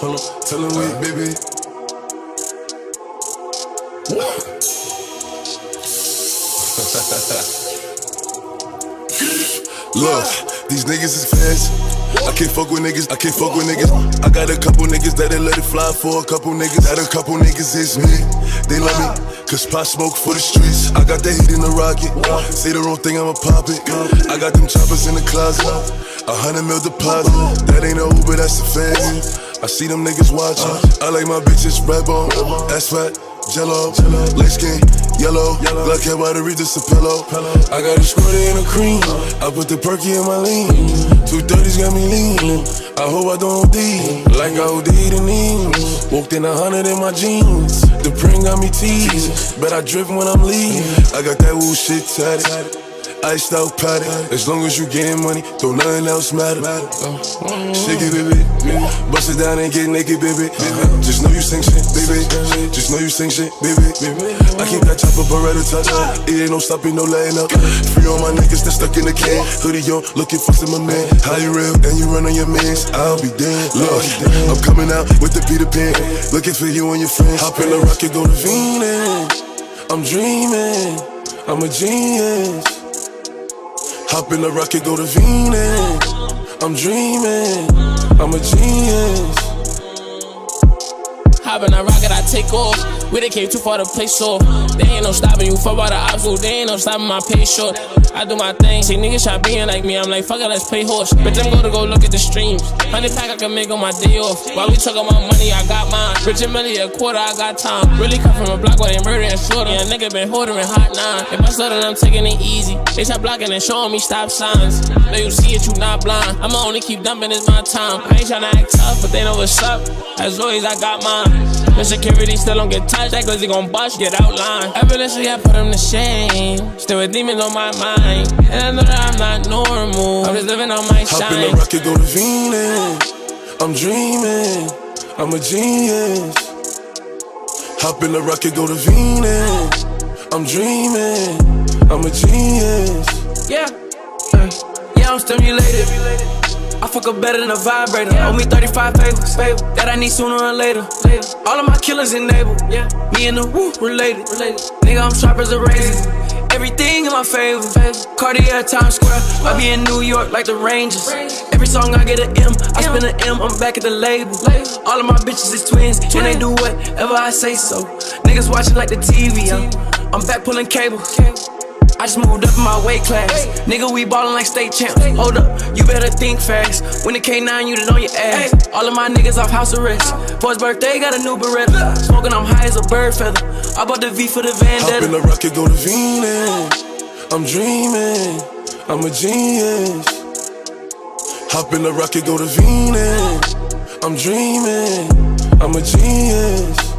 Hold on, tell him wait, baby. Look, these niggas is fast. I can't fuck with niggas, I can't fuck with niggas. I got a couple niggas that they let it fly for a couple niggas. That a couple niggas is me. They love me, cause Pop Smoke for the streets. I got that heat in the rocket. Say the wrong thing, I'ma pop it. I got them choppers in the closet. A hundred mil deposit. That ain't no Uber, that's a fancy. I see them niggas watching. I like my bitches red bone, ass fat, jello, light skin, yellow. Black hair by the Regis a pillow. I got a squirty in a cream. I put the perky in my lean. Two thirties got me leaning. I hope I don't OD like I OD'd in these. Walked in a hundred in my jeans. The print got me teased. Bet I drift when I'm leaving. I got that woo shit tatted. Iced out patty. As long as you getting money, don't nothing else matter. Shake it, baby. Bust it down and get naked, baby. Just know you sing shit, baby. Just know you sing shit, baby. I keep that chopper Beretta touch. It ain't no stopping, no laying up. Free all my niggas that stuck in the can. Hoodie on, looking for some of man. How you real and you run on your mans? I'll be damned. Look, I'm coming out with the Peter Pan. Looking for you and your friends. Hop in the rocket, go to Venus. I'm dreaming. I'm a genius. Hop in the rocket, go to Venus. I'm dreaming, I'm a genius. Hop in a rocket, I take off. We done came too far to play so. They ain't no stopping you, fuck all the obstacles. They ain't no stopping my pay short. I do my thing. See niggas try being like me. I'm like, fuck it, let's play horse. Bitch, I'm gonna go look at the streams. Hundred pack I can make on my day off. While we talking about money, I got mine. Rich and Millie, a quarter, I got time. Really come from a block where they murder and slaughter. Yeah, nigga been holding hot nine. If I slaughter, I'm taking it easy. They stop blocking and showing me stop signs. Know you see it, you not blind. I'ma only keep dumping, it's my time. I ain't tryna act tough, but they know what's up. As always, I got mine. The security still don't get touched. That cause he gon' bust, get outlined. Evidently, I put him to shame. Still a demon on my mind. And I know that I'm not normal. I'm just living on my Hop in the rocket, go to Venus. I'm dreaming, I'm a genius. Hop in the rocket, go to Venus. I'm dreaming, I'm a genius. Yeah. Uh, yeah, I'm stimulated. I fuck up better than a vibrator. Owe me 35 favors that I need sooner or later. All of my killers enabled. Yeah. Me and the woo related. Nigga, I'm sharp as a razor. Everything in my favor. Cartier Times Square. I be in New York like the Rangers. Every song I get an M. I spend an M. I'm back at the label. All of my bitches is twins, and they do whatever I say so. Niggas watching like the TV. I'm, I'm back pulling cable. I just moved up in my weight class. Nigga, we ballin' like state champs. Hold up, you better think fast. When the K9, you done on your ass. All of my niggas off house arrest. Boy's birthday, got a new Beretta. Smoking, I'm high as a bird feather. I bought the V for the Hop in Vendetta. the rocket, go to Venus. I'm dreaming, I'm a genius. Hop in the rocket, go to Venus. I'm dreaming, I'm a genius.